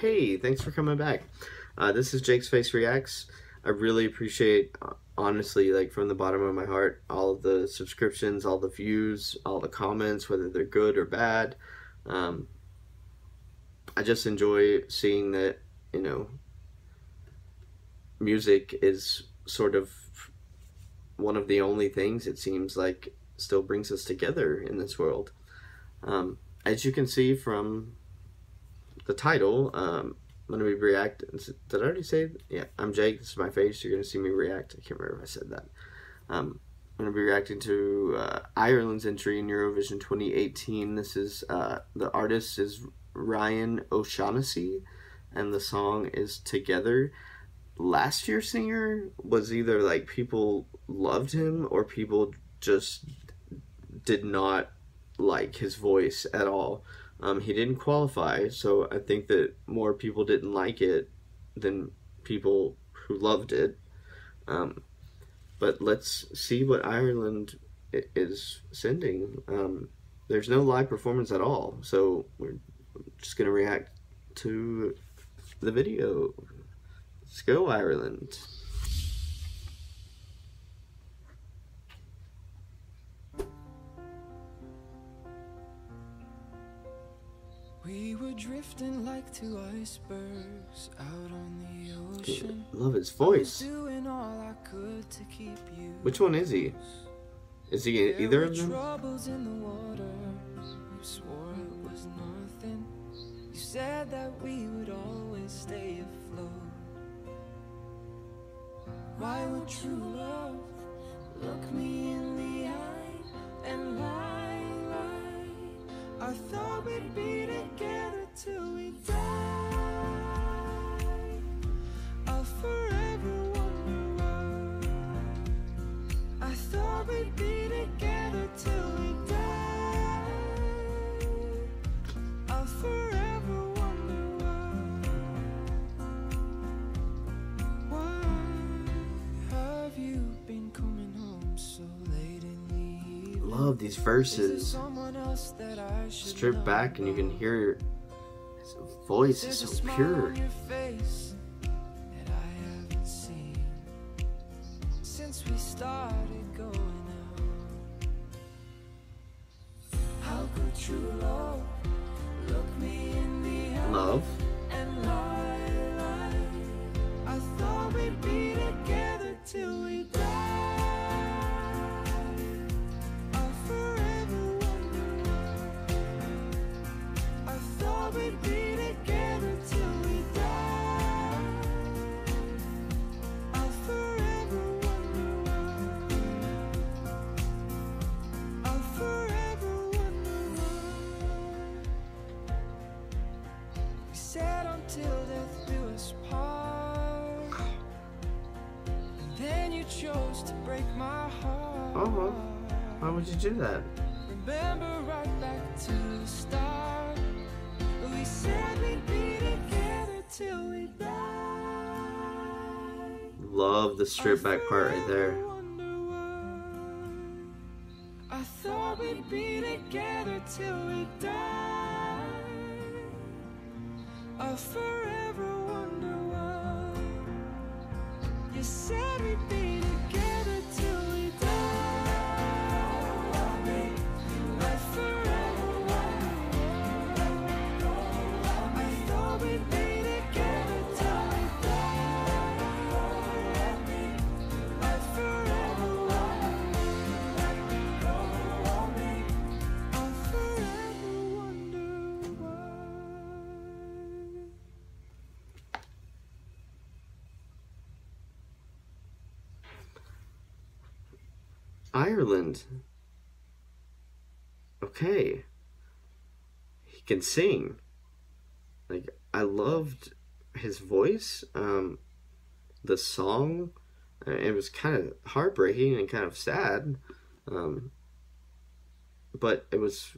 Hey, thanks for coming back. Uh, this is Jake's Face Reacts. I really appreciate, uh, honestly, like from the bottom of my heart, all of the subscriptions, all the views, all the comments, whether they're good or bad. Um, I just enjoy seeing that, you know, music is sort of one of the only things it seems like still brings us together in this world. Um, as you can see from the title, um, I'm going to be reacting. Did I already say? Yeah, I'm Jake. This is my face. You're going to see me react. I can't remember if I said that. Um, I'm going to be reacting to uh, Ireland's entry in Eurovision 2018. This is, uh, the artist is Ryan O'Shaughnessy, and the song is Together. Last year's singer was either like people loved him or people just did not like his voice at all. Um, he didn't qualify, so I think that more people didn't like it than people who loved it. Um, but let's see what Ireland is sending. Um, there's no live performance at all, so we're just gonna react to the video. Let's go, Ireland. We were drifting like two icebergs out on the ocean. love his voice. Doing all I could to keep you. Which one is he? Is he there either of them? Troubles in the water. You swore it was nothing. You said that we would always stay afloat. Why would true love look me Love these verses. Strip back and you can hear his voice is so pure. Since we started going out, how could true love look me in the eye love and lie, lie? I thought we'd be together till we die. Till death do us part. Then you chose to break my heart. Oh, why would you do that? Remember right back to the start. We said we'd be together till we died. Love the strip back part right there. I thought we'd be together till we died. I'll forever wonder why. You said Ireland. Okay. He can sing. Like I loved his voice. Um the song uh, it was kind of heartbreaking and kind of sad. Um but it was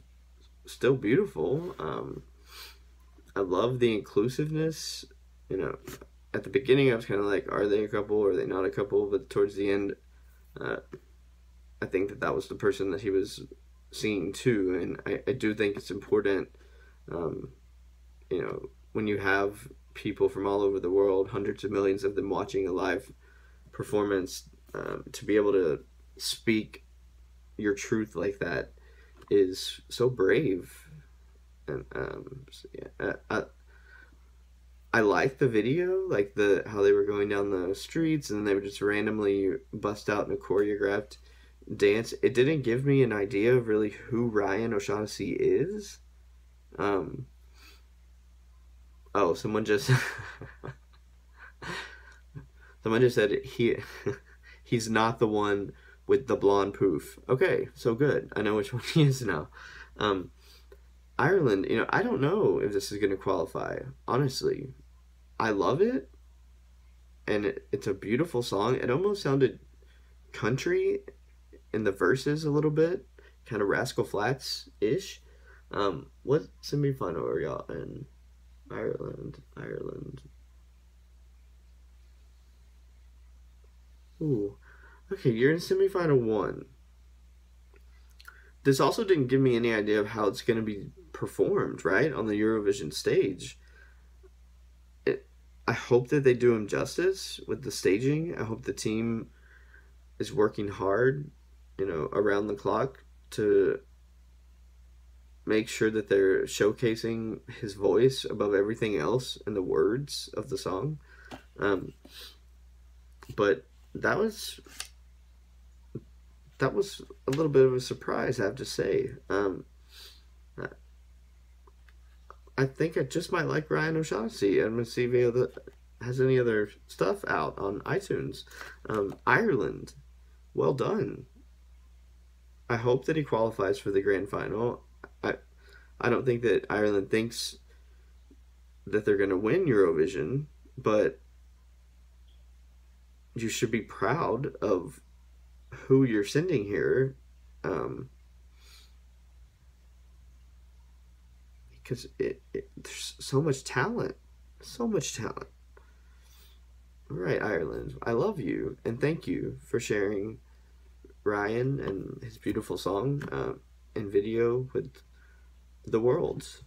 still beautiful. Um I love the inclusiveness, you know, at the beginning I was kind of like are they a couple are they not a couple but towards the end uh, I think that that was the person that he was seeing too, and I, I do think it's important, um, you know, when you have people from all over the world, hundreds of millions of them watching a live performance, um, to be able to speak your truth like that is so brave. And um, so, yeah, I, I, I like the video, like the how they were going down the streets and then they would just randomly bust out in a choreographed dance. It didn't give me an idea of really who Ryan O'Shaughnessy is. Um, oh, someone just someone just said he he's not the one with the blonde poof. Okay, so good. I know which one he is now. Um, Ireland, you know, I don't know if this is going to qualify. Honestly, I love it, and it, it's a beautiful song. It almost sounded country in the verses a little bit, kind of Rascal Flatts ish. Um, what semifinal are y'all in? Ireland, Ireland. Ooh, okay, you're in semifinal one. This also didn't give me any idea of how it's going to be performed, right, on the Eurovision stage. It, I hope that they do him justice with the staging. I hope the team is working hard, you know, around the clock to make sure that they're showcasing his voice above everything else and the words of the song. Um, but that was that was a little bit of a surprise, I have to say. Um, I think I just might like Ryan O'Shaughnessy. I'm gonna see if he has any other stuff out on iTunes. Um, Ireland, well done. I hope that he qualifies for the grand final. I, I don't think that Ireland thinks that they're gonna win Eurovision, but you should be proud of who you're sending here. Um, because it, it, there's so much talent, so much talent. All right, Ireland, I love you and thank you for sharing Ryan and his beautiful song uh, and video with the world.